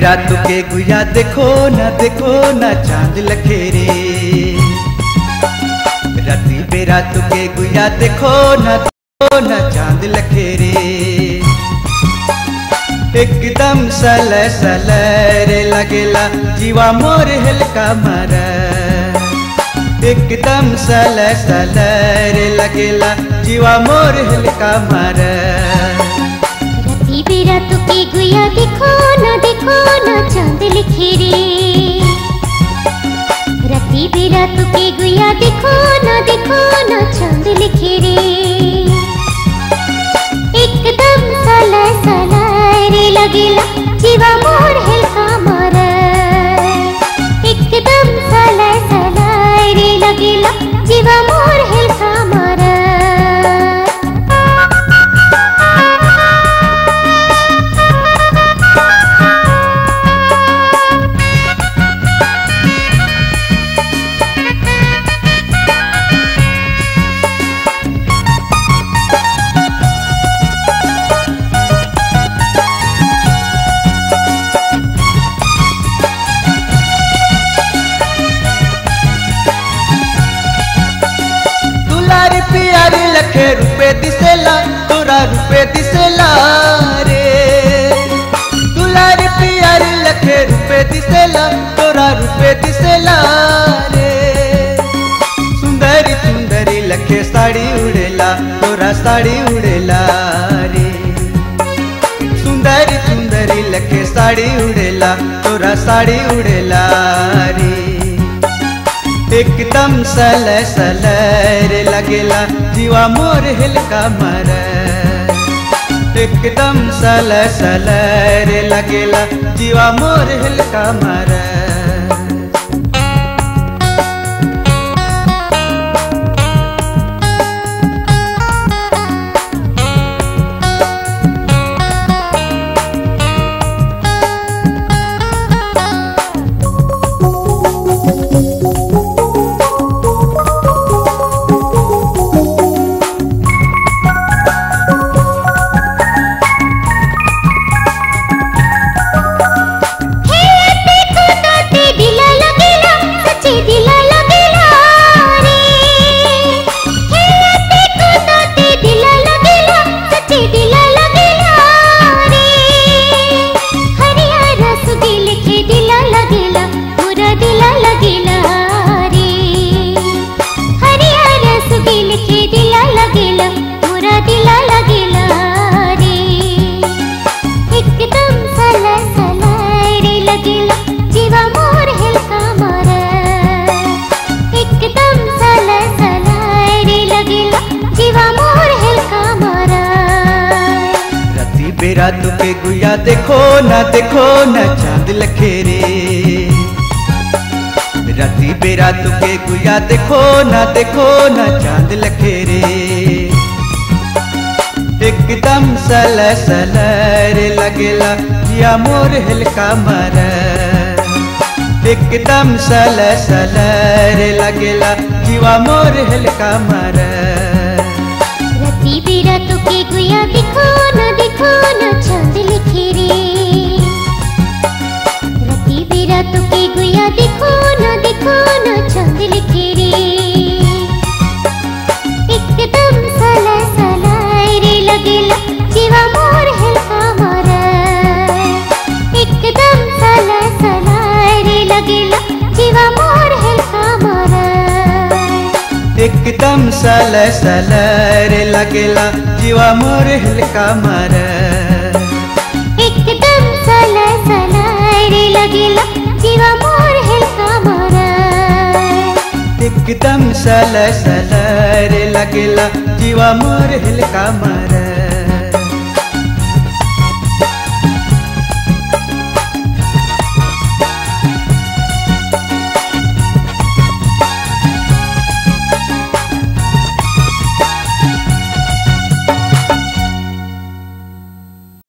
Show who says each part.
Speaker 1: बेरा तुके गुया देखो न देखो न चाँद लखेरे। राती बेरा तुके गुया देखो न देखो न चाँद लखेरे। एकदम सल सल रे लगेला जीवा मोर हिलका मर। एकदम सल सल रे लगेला जीवा मोर हिलका मर।
Speaker 2: रति बेरा तुके गुया देखो ना देखो ना चाँद लिखे रे रति बेरा तुके गुया देखो ना देखो ना चाँद लिखे
Speaker 1: रुपए दिसेला रे दुलार प्यार लखे रुपए दिसेला तोरा रुपए दिसेला रे सुंदरी सुंदरी लखे साड़ी उड़ेला, तोरा साड़ी उड़ेला रे सुंदरी सुंदरी लखे साड़ी उड़ेला, तोरा साड़ी उड़ेला रे एकदम सल सल रे लगेला, जीवा मोर हिलका मर एकदम सल सल लगेला। जीवा मोर हिलका मर बेरा तुके गुया देखो, न देखो, न चाँद लखे रे राती बेरा तुके गुया देखो, न देखो, न चाँद लखे रे एकदम सल सल रे लगेला, जिया मोर हिलका मर। एकदम सल सल रे लगेला, जीवा मोर हिलका मर।
Speaker 2: रति बेरा तुके गुया देखो न देखो न चाँद लिखे रे
Speaker 1: एकदम सल सल रे लगेला जीवा मोर हिलका मर।
Speaker 2: एकदम सल सल रे लगेला जीवा मोर हिलका मार।
Speaker 1: एकदम सल सल रे लगेला जीवा मोर हिलका मर।